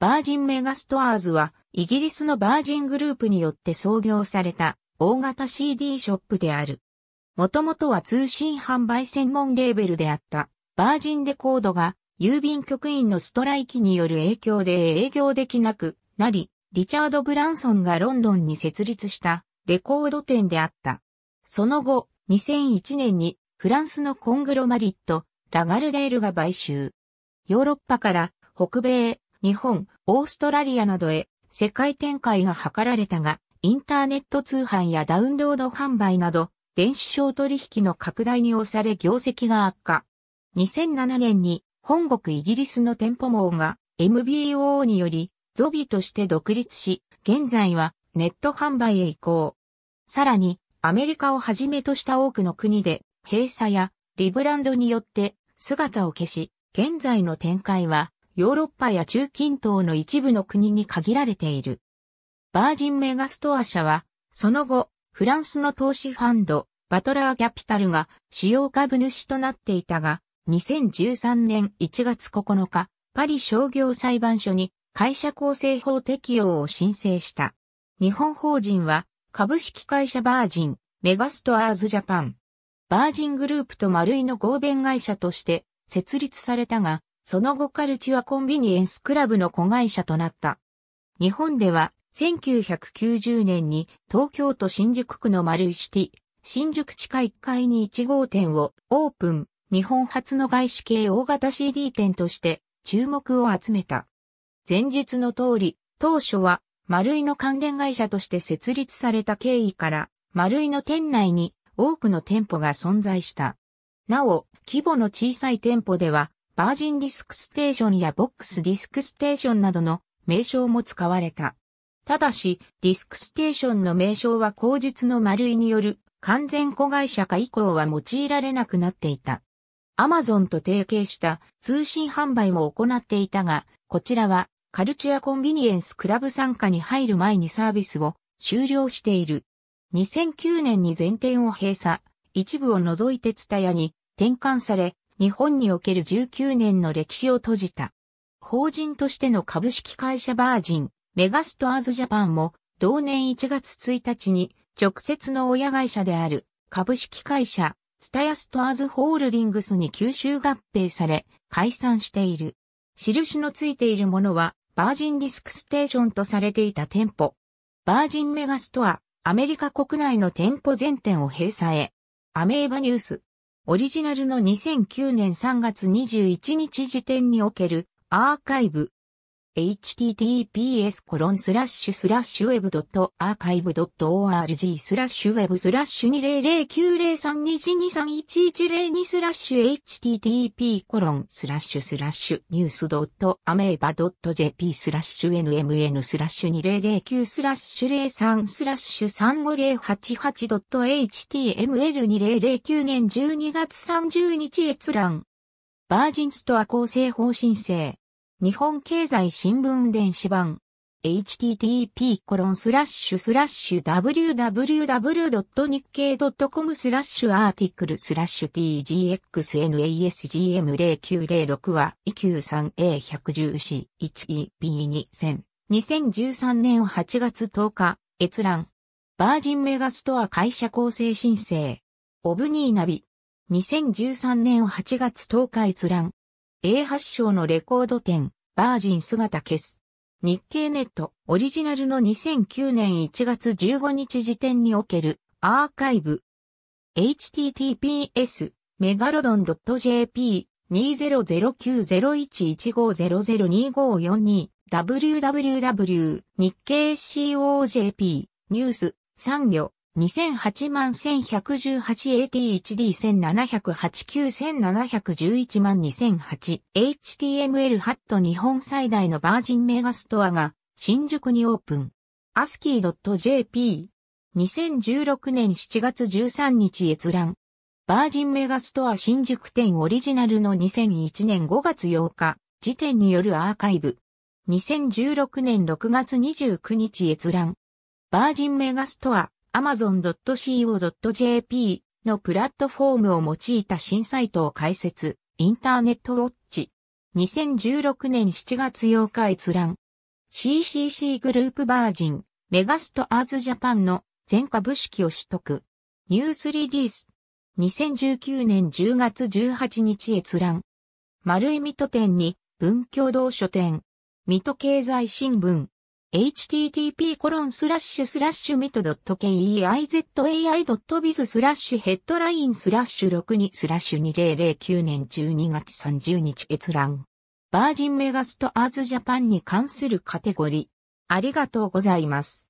バージンメガストアーズは、イギリスのバージングループによって創業された大型 CD ショップである。もともとは通信販売専門レーベルであったバージンレコードが郵便局員のストライキによる影響で営業できなくなり、リチャード・ブランソンがロンドンに設立したレコード店であった。その後、2001年にフランスのコングロマリット、ラガルデールが買収。ヨーロッパから北米、日本、オーストラリアなどへ世界展開が図られたが、インターネット通販やダウンロード販売など、電子商取引の拡大に押され業績が悪化。2007年に本国イギリスの店舗網が MBO によりゾビとして独立し、現在はネット販売へ移行。さらにアメリカをはじめとした多くの国で閉鎖やリブランドによって姿を消し、現在の展開はヨーロッパや中近東の一部の国に限られている。バージンメガストア社は、その後、フランスの投資ファンド、バトラーキャピタルが主要株主となっていたが、2013年1月9日、パリ商業裁判所に会社構成法適用を申請した。日本法人は株式会社バージン、メガストアーズジャパン。バージングループと丸井の合弁会社として設立されたが、その後カルチュアコンビニエンスクラブの子会社となった。日本では1990年に東京都新宿区の丸井シティ、新宿地下1階に1号店をオープン、日本初の外資系大型 CD 店として注目を集めた。前述の通り、当初は丸井の関連会社として設立された経緯から、丸井の店内に多くの店舗が存在した。なお、規模の小さい店舗では、バージンディスクステーションやボックスディスクステーションなどの名称も使われた。ただし、ディスクステーションの名称は後述の丸井による完全子会社化以降は用いられなくなっていた。アマゾンと提携した通信販売も行っていたが、こちらはカルチュアコンビニエンスクラブ傘下に入る前にサービスを終了している。2009年に全店を閉鎖、一部を除いてツタヤに転換され、日本における19年の歴史を閉じた。法人としての株式会社バージン、メガストアーズジャパンも同年1月1日に直接の親会社である株式会社スタヤストアーズホールディングスに吸収合併され解散している。印のついているものはバージンディスクステーションとされていた店舗。バージンメガストア、アメリカ国内の店舗全店を閉鎖へ。アメーバニュース。オリジナルの2009年3月21日時点におけるアーカイブ。https:// アーカイブ .org.2009032231102。スラッシュ http:// ニュース。アメーバ。jp。nmn。スラッシュ。2009。スラッシュ。3。5。88。html。2009年12月30日閲覧バージンストア構成方針請日本経済新聞電子版 http コロンスラッシュスラッシュ www.nikkei.com スラッシュアーティクルスラッシュ tgxnasgm0906 は EQ3A114-1EP2000 2013年8月10日閲覧。バージンメガストア会社構成申請。オブニーナビ。2013年8月10日閲覧。A8 章のレコード店、バージン姿消す。日経ネット、オリジナルの2009年1月15日時点におけるアーカイブ。https メガロドン .jp 20090115002542 www 日経 COJP ニュース産業2008万 1180AT1D1708-9711 万2008 HTML ハット日本最大のバージンメガストアが新宿にオープン。ASCII.jp 2016年7月13日閲覧。バージンメガストア新宿店オリジナルの2001年5月8日時点によるアーカイブ。2016年6月29日閲覧。バージンメガストア amazon.co.jp のプラットフォームを用いた新サイトを開設、インターネットウォッチ。2016年7月8日閲覧。CCC グループバージン、メガストアーズジャパンの全株式を取得。ニュースリリース。2019年10月18日閲覧。丸井水戸店に文教堂書店。水戸経済新聞。Http コロンスラッシュスラッシュミト .keizai.biz スラッシュ headline スラッシュ62スラッシュ2009年12月30日閲覧。バージンメガストアーズジャパンに関するカテゴリー。ありがとうございます。